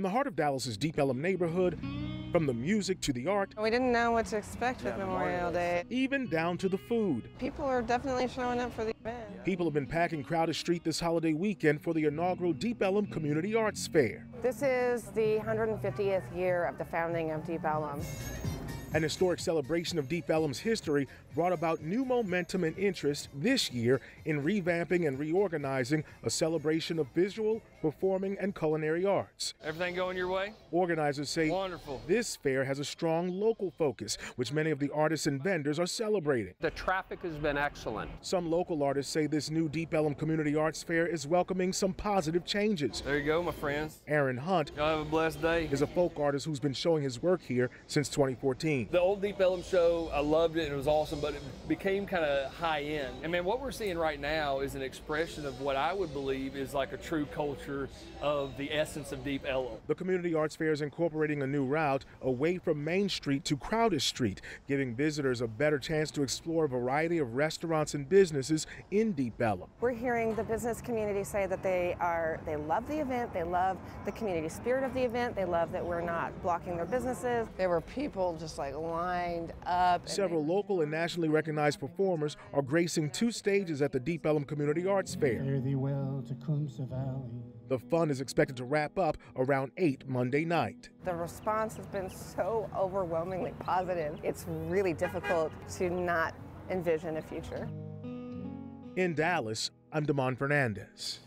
In the heart of Dallas's Deep Ellum neighborhood, from the music to the art, We didn't know what to expect with Memorial Day. even down to the food. People are definitely showing up for the event. People have been packing Crowder Street this holiday weekend for the inaugural Deep Ellum Community Arts Fair. This is the 150th year of the founding of Deep Ellum. An historic celebration of Deep Ellum's history brought about new momentum and interest this year in revamping and reorganizing a celebration of visual, performing, and culinary arts. Everything going your way? Organizers say Wonderful. this fair has a strong local focus, which many of the artists and vendors are celebrating. The traffic has been excellent. Some local artists say this new Deep Ellum Community Arts Fair is welcoming some positive changes. There you go, my friends. Aaron Hunt Y'all have a blessed day. is a folk artist who's been showing his work here since 2014. The old Deep Ellum show, I loved it. It was awesome, but it became kind of high end. And man, what we're seeing right now is an expression of what I would believe is like a true culture of the essence of Deep Ellum. The Community Arts Fair is incorporating a new route away from Main Street to Crowder Street, giving visitors a better chance to explore a variety of restaurants and businesses in Deep Ellum. We're hearing the business community say that they are they love the event, they love the community spirit of the event, they love that we're not blocking their businesses. There were people just like lined up. and Several local and nationally recognized performers are gracing two stages at the Deep Ellum Community Arts Fair. Fare thee well to Valley. The fun is expected to wrap up around 8 Monday night. The response has been so overwhelmingly positive. It's really difficult to not envision a future. In Dallas, I'm Damon Fernandez.